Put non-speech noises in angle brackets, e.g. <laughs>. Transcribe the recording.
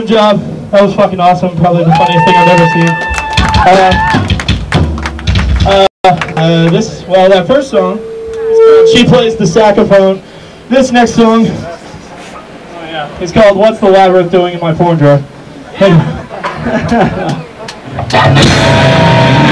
Job. That was fucking awesome. Probably the funniest thing I've ever seen. Uh, uh, uh, this, well, that first song, she plays the saxophone. This next song, it's called What's the Labyrinth Doing in My Porn Drawer? Bye. <laughs>